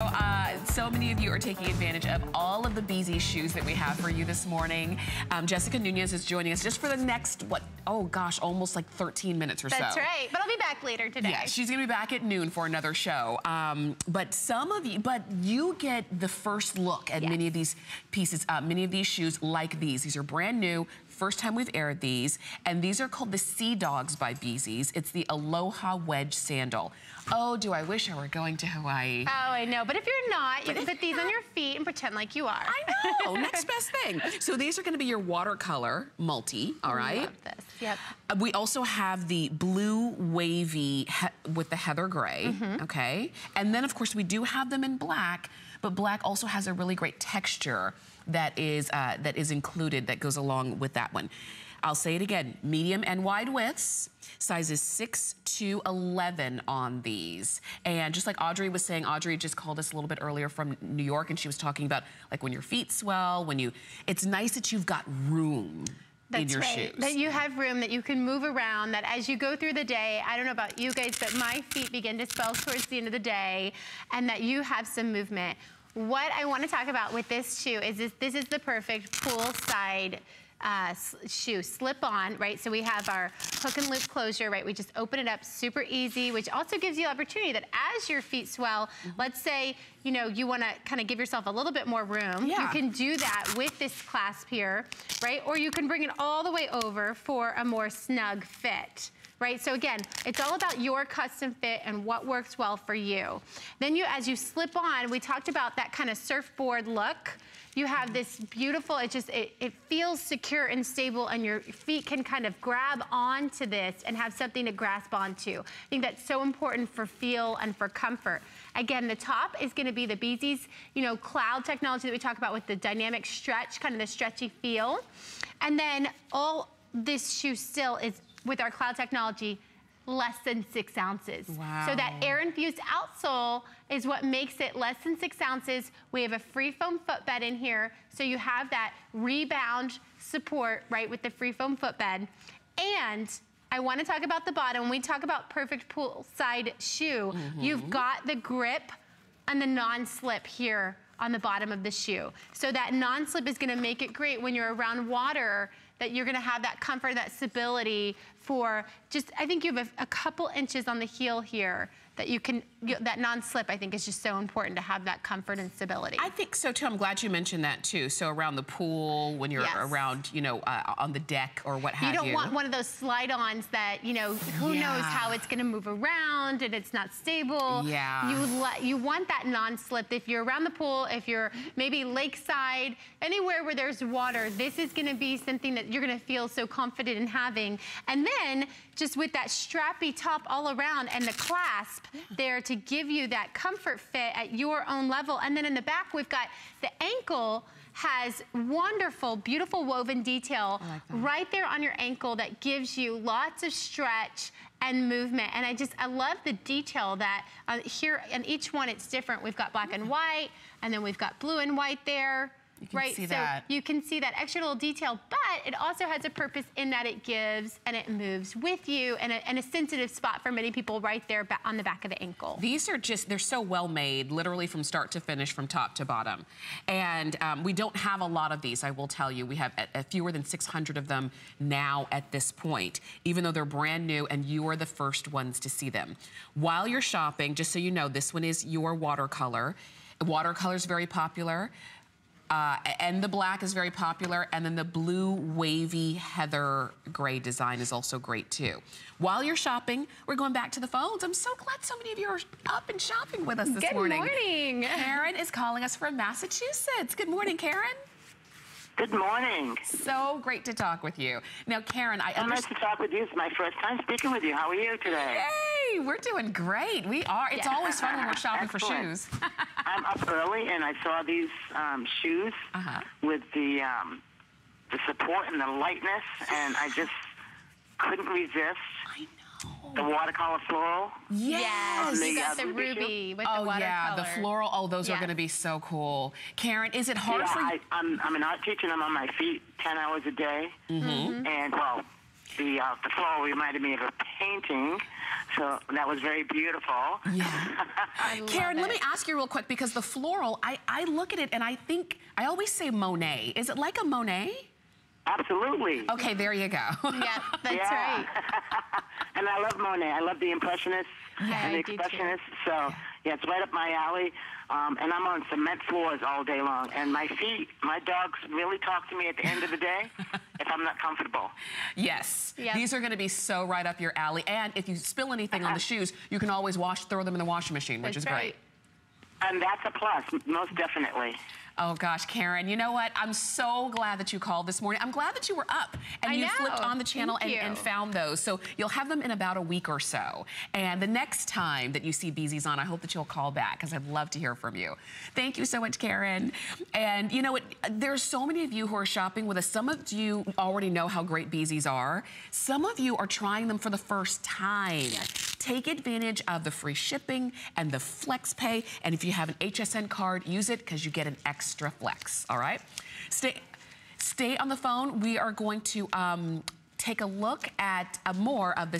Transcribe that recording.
Uh, so many of you are taking advantage of all of the Bzees shoes that we have for you this morning. Um, Jessica Nunez is joining us just for the next, what, oh gosh, almost like 13 minutes or That's so. That's right, but I'll be back later today. Yeah, she's gonna be back at noon for another show. Um, but some of you, but you get the first look at yes. many of these pieces, uh, many of these shoes like these. These are brand new, First time we've aired these, and these are called the Sea Dogs by Bzees. It's the Aloha Wedge Sandal. Oh, do I wish I were going to Hawaii. Oh, I know. But if you're not, you can put these on your feet and pretend like you are. I know. Next best thing. So these are going to be your watercolor multi, all right? I love this. Yep. Uh, we also have the blue wavy with the heather gray, mm -hmm. okay? And then, of course, we do have them in black, but black also has a really great texture that is, uh, that is included that goes along with that one. I'll say it again, medium and wide widths, sizes 6 to 11 on these. And just like Audrey was saying, Audrey just called us a little bit earlier from New York and she was talking about like when your feet swell, when you, it's nice that you've got room that's in your right. shoes. That you have room, that you can move around, that as you go through the day, I don't know about you guys, but my feet begin to swell towards the end of the day, and that you have some movement. What I want to talk about with this shoe is this, this is the perfect poolside uh, shoe, slip on, right? So we have our hook and loop closure, right? We just open it up super easy, which also gives you the opportunity that as your feet swell, mm -hmm. let's say, you know, you wanna kind of give yourself a little bit more room. Yeah. You can do that with this clasp here, right? Or you can bring it all the way over for a more snug fit right? So again, it's all about your custom fit and what works well for you. Then you, as you slip on, we talked about that kind of surfboard look. You have this beautiful, it just, it, it feels secure and stable and your feet can kind of grab onto this and have something to grasp onto. I think that's so important for feel and for comfort. Again, the top is gonna be the Bzees, you know, cloud technology that we talk about with the dynamic stretch, kind of the stretchy feel. And then all this shoe still is with our cloud technology, less than six ounces. Wow. So that air-infused outsole is what makes it less than six ounces. We have a free foam footbed in here, so you have that rebound support, right, with the free foam footbed. And I wanna talk about the bottom. When we talk about perfect poolside shoe, mm -hmm. you've got the grip and the non-slip here on the bottom of the shoe. So that non-slip is gonna make it great when you're around water that you're gonna have that comfort, that stability for just, I think you have a, a couple inches on the heel here that you can, you, that non-slip I think is just so important to have that comfort and stability. I think so too. I'm glad you mentioned that too. So around the pool, when you're yes. around, you know, uh, on the deck or what have you. You don't want one of those slide-ons that, you know, who yeah. knows how it's gonna move around and it's not stable. Yeah. You, you want that non-slip. If you're around the pool, if you're maybe lakeside, anywhere where there's water, this is gonna be something that you're gonna feel so confident in having. And then just with that strappy top all around and the clasp, there to give you that comfort fit at your own level. And then in the back, we've got the ankle has wonderful, beautiful woven detail like right there on your ankle that gives you lots of stretch and movement. And I just, I love the detail that uh, here, and each one it's different. We've got black and white, and then we've got blue and white there. You can right? see so that. You can see that extra little detail, but it also has a purpose in that it gives and it moves with you and a, and a sensitive spot for many people right there on the back of the ankle. These are just, they're so well made, literally from start to finish, from top to bottom. And um, we don't have a lot of these, I will tell you. We have a, a fewer than 600 of them now at this point, even though they're brand new and you are the first ones to see them. While you're shopping, just so you know, this one is your watercolor. Watercolor is very popular. Uh, and the black is very popular, and then the blue wavy heather gray design is also great too. While you're shopping, we're going back to the phones. I'm so glad so many of you are up and shopping with us this Good morning. Good morning. Karen is calling us from Massachusetts. Good morning, Karen. Good morning. So great to talk with you. Now, Karen, I understand. nice to talk with you. It's my first time speaking with you. How are you today? Yay! We're doing great. We are. It's yeah. always fun when we're shopping for shoes. I'm up early and I saw these um, shoes uh -huh. with the um, the support and the lightness, and I just couldn't resist. I know. the watercolor floral. Yes, you got the ruby with oh, the watercolor. yeah, the floral. Oh, those yes. are going to be so cool. Karen, is it hard yeah, for you? I, I'm, I'm an art teacher and I'm on my feet 10 hours a day. Mm -hmm. And, well, the uh, the floral reminded me of a painting, so that was very beautiful. Yeah. I love Karen, let me ask you real quick because the floral, I, I look at it and I think, I always say Monet. Is it like a Monet? Absolutely. Okay, there you go. Yeah, that's Yeah. right. And I love Monet. I love the Impressionists Yeah, and the I too. Expressionists. So yeah, it's right up my alley. Um, and I'm on cement floors all day long. And my feet, my dogs really talk to me at the end of the day if I'm not comfortable. Yes. Yep. These are going to be so right up your alley. And if you spill anything on the uh-huh. shoes, you can always wash, throw them in the washing machine, which That's is right. great. And that's a plus, most definitely. Oh gosh, Karen, you know what? I'm so glad that you called this morning. I'm glad that you were up and I you know. flipped on the channel and, and found those. So you'll have them in about a week or so. And the next time that you see Bzees on, I hope that you'll call back because I'd love to hear from you. Thank you so much, Karen. And you know what? There's so many of you who are shopping with us. Some of you already know how great Bzees are. Some of you are trying them for the first time. Take advantage of the free shipping and the flex pay. And if you have an HSN card, use it because you get an extra flex. All right? Stay, stay on the phone. We are going to um, take a look at uh, more of this.